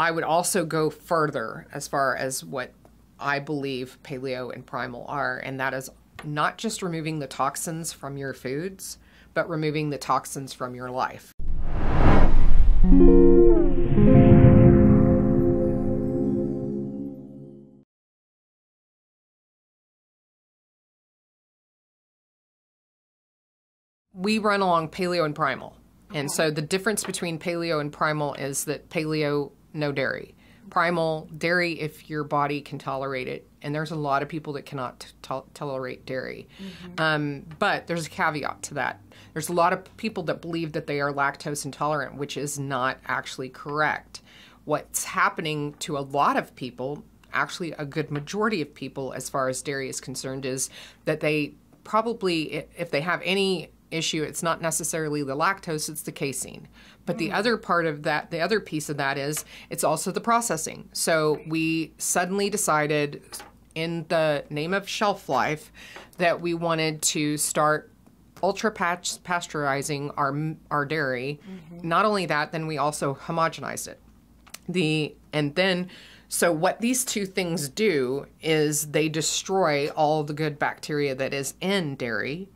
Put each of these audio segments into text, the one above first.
I would also go further as far as what I believe paleo and primal are, and that is not just removing the toxins from your foods, but removing the toxins from your life. We run along paleo and primal. And so the difference between paleo and primal is that paleo, no dairy. Primal, dairy if your body can tolerate it. And there's a lot of people that cannot to- tolerate dairy. Um, but there's a caveat to that. There's a lot of people that believe that they are lactose intolerant, which is not actually correct. What's happening to a lot of people, actually a good majority of people as far as dairy is concerned, is that they probably, if they have any issue, it's not necessarily the lactose, it's the casein. But the other part of that, the other piece of that is it's also the processing. So we suddenly decided in the name of shelf life that we wanted to start ultra patch pasteurizing our our dairy. Mm-hmm. Not only that, then we also homogenized it the and then so what these two things do is they destroy all the good bacteria that is in dairy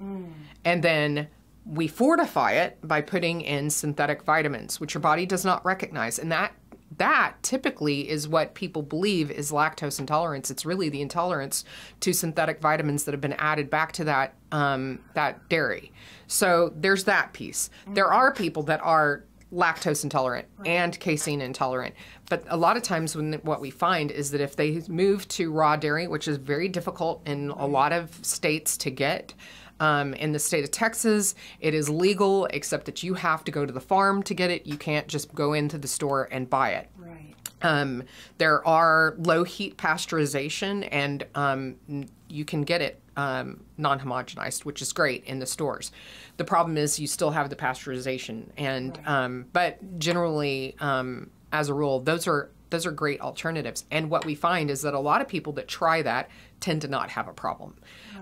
and then we fortify it by putting in synthetic vitamins which your body does not recognize and that that typically is what people believe is lactose intolerance. It's really the intolerance to synthetic vitamins that have been added back to that um, that dairy. So there's that piece. There are people that are lactose intolerant and casein intolerant. But a lot of times, when what we find is that if they move to raw dairy, which is very difficult in a lot of states to get. Um, in the state of Texas, it is legal, except that you have to go to the farm to get it. You can't just go into the store and buy it. Right. Um, there are low heat pasteurization, and um, you can get it um, non homogenized, which is great in the stores. The problem is you still have the pasteurization, and um, but generally, um, as a rule, those are those are great alternatives. And what we find is that a lot of people that try that tend to not have a problem.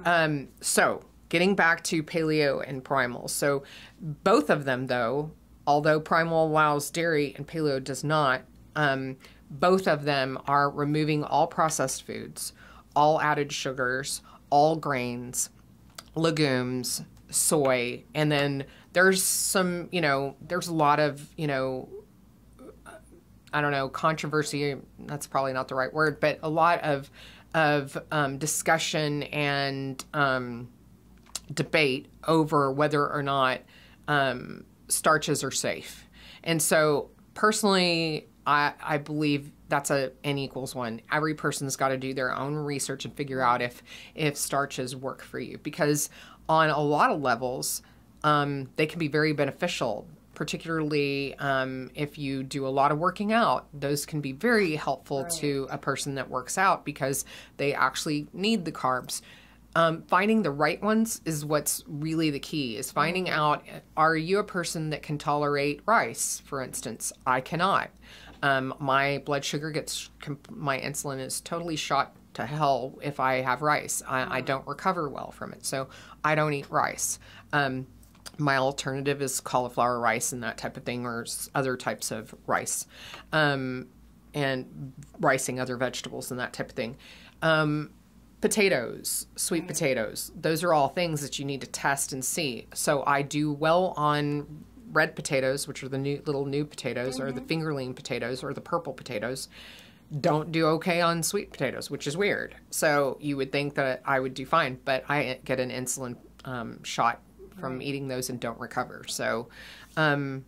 Um, so getting back to paleo and primal, so both of them though, although primal allows dairy and paleo does not, um, both of them are removing all processed foods, all added sugars, all grains, legumes, soy, and then there's some, you know, there's a lot of, you know, I don't know, controversy, that's probably not the right word, but a lot of of um, discussion and um, debate over whether or not um, starches are safe. And so, personally, I, I believe that's a n equals one. Every person's got to do their own research and figure out if if starches work for you. Because on a lot of levels, um, they can be very beneficial. Particularly um, if you do a lot of working out, those can be very helpful to a person that works out because they actually need the carbs. Um, finding the right ones is what's really the key is finding out are you a person that can tolerate rice for instance? I cannot um, my blood sugar gets comp- my insulin is totally shot to hell if i have rice I, I don't recover well from it so i don't eat rice um, my alternative is cauliflower rice and that type of thing or other types of rice um, and ricing other vegetables and that type of thing um, potatoes, sweet potatoes. Those are all things that you need to test and see. So I do well on red potatoes, which are the new little new potatoes, or the fingerling potatoes, or the purple potatoes. Don't do okay on sweet potatoes, which is weird. So you would think that I would do fine, but I get an insulin um, shot from eating those and don't recover. So, um,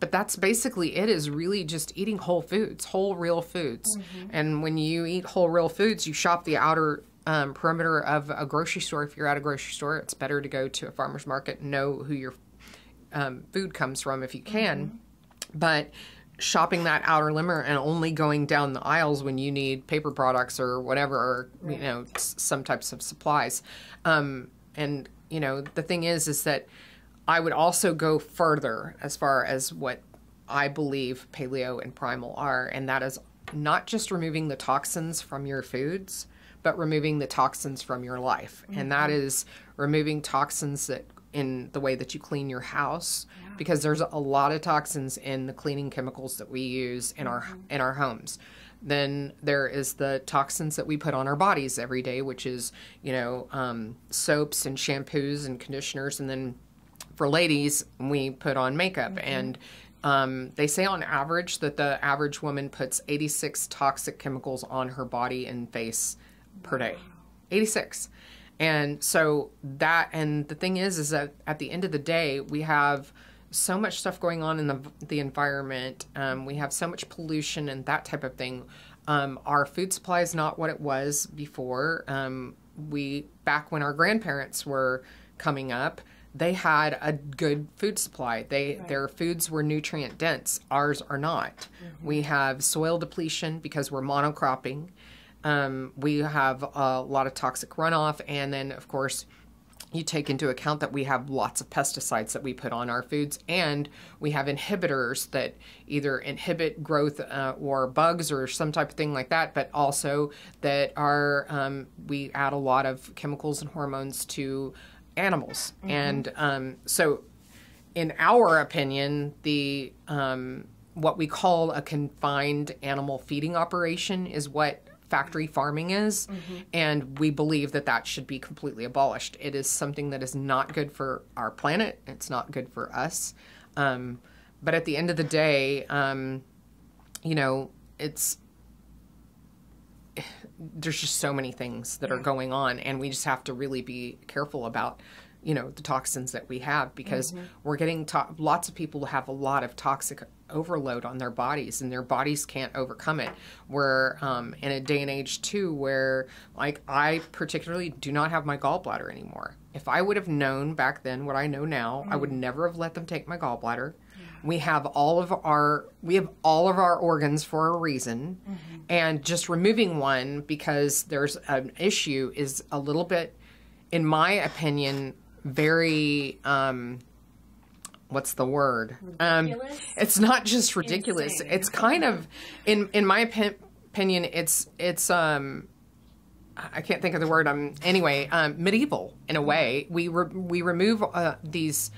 but that's basically it is really just eating whole foods whole real foods and when you eat whole real foods you shop the outer um, perimeter of a grocery store if you're at a grocery store it's better to go to a farmer's market know who your um, food comes from if you can. But shopping that outer limit and only going down the aisles when you need paper products or whatever or you know s- some types of supplies. Um, and you know the thing is is that i would also go further as far as what i believe paleo and primal are and that is not just removing the toxins from your foods but removing the toxins from your life. And that is removing toxins that in the way that you clean your house because there's a lot of toxins in the cleaning chemicals that we use in our in our homes. Then there is the toxins that we put on our bodies every day, which is you know um, soaps and shampoos and conditioners, and then for ladies we put on makeup. And um, they say on average that the average woman puts 86 toxic chemicals on her body and face per day. 86 and so that and the thing is is that at the end of the day we have so much stuff going on in the the environment um, we have so much pollution and that type of thing um, our food supply is not what it was before um, we back when our grandparents were coming up they had a good food supply. They right. their foods were nutrient dense. Ours are not. Mm-hmm. We have soil depletion because we're monocropping. Um, we have a lot of toxic runoff, and then of course, you take into account that we have lots of pesticides that we put on our foods, and we have inhibitors that either inhibit growth uh, or bugs or some type of thing like that, but also that are um, we add a lot of chemicals and hormones to animals. Mm-hmm. And um, so, in our opinion, the um, what we call a confined animal feeding operation is what factory farming is, mm-hmm. and we believe that that should be completely abolished. It is something that is not good for our planet. It's not good for us. Um, but at the end of the day, um, you know, it's there's just so many things that are going on and we just have to really be careful about you know the toxins that we have because mm-hmm. we're getting to- lots of people have a lot of toxic overload on their bodies and their bodies can't overcome it we're um, in a day and age too where like i particularly do not have my gallbladder anymore if i would have known back then what i know now mm-hmm. i would mm. never have let them take my gallbladder we have all of our we have all of our organs for a reason mm-hmm. and just removing one because there's an issue is a little bit in my opinion very um what's the word um it's not just ridiculous Insane. it's kind of in in my opinion it's it's um I can't think of the word. Um. Anyway, um, medieval in a way. We re- we remove uh, these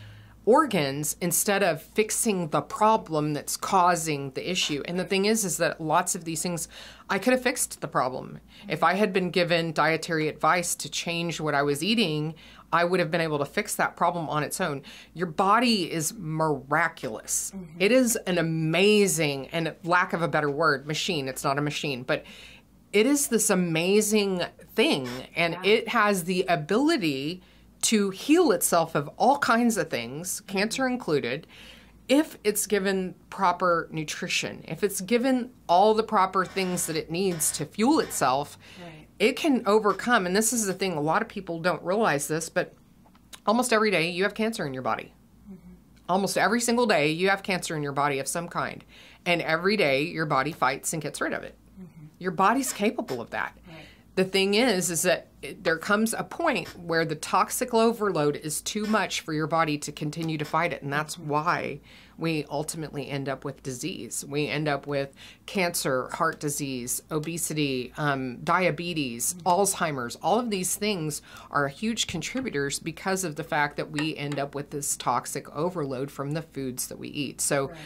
organs instead of fixing the problem that's causing the issue. And the thing is is that lots of these things I could have fixed the problem. If I had been given dietary advice to change what I was eating, I would have been able to fix that problem on its own. Your body is miraculous. Mm-hmm. It is an amazing and lack of a better word, machine. It's not a machine, but it is this amazing thing and yeah. it has the ability to heal itself of all kinds of things, cancer included, if it's given proper nutrition, if it's given all the proper things that it needs to fuel itself, right. It can overcome. And this is the thing, a lot of people don't realize this, but almost every day you have cancer in your body. Mm-hmm. Almost every single day you have cancer in your body of some kind. And every day your body fights and gets rid of it. Mm-hmm. Your body's capable of that. The thing is is that there comes a point where the toxic overload is too much for your body to continue to fight it and that's why we ultimately end up with disease. We end up with cancer heart disease obesity um, diabetes alzheimer's. All of these things are huge contributors because of the fact that we end up with this toxic overload from the foods that we eat. So right.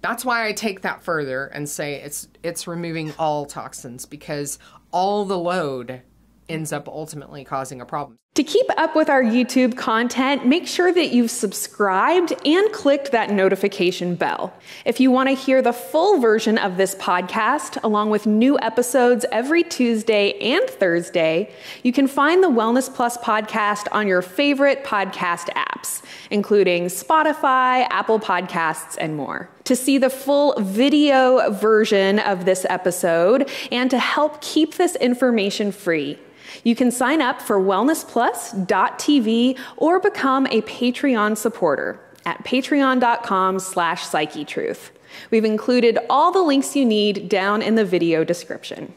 that's why I take that further and say it's it's removing all toxins because all the load ends up ultimately causing a problem. To keep up with our YouTube content, make sure that you've subscribed and clicked that notification bell. If you want to hear the full version of this podcast, along with new episodes every Tuesday and Thursday, you can find the Wellness Plus podcast on your favorite podcast apps, including Spotify, Apple Podcasts, and more. To see the full video version of this episode and to help keep this information free, you can sign up for wellnessplus.tv or become a Patreon supporter at patreon.com slash psychetruth. We've included all the links you need down in the video description.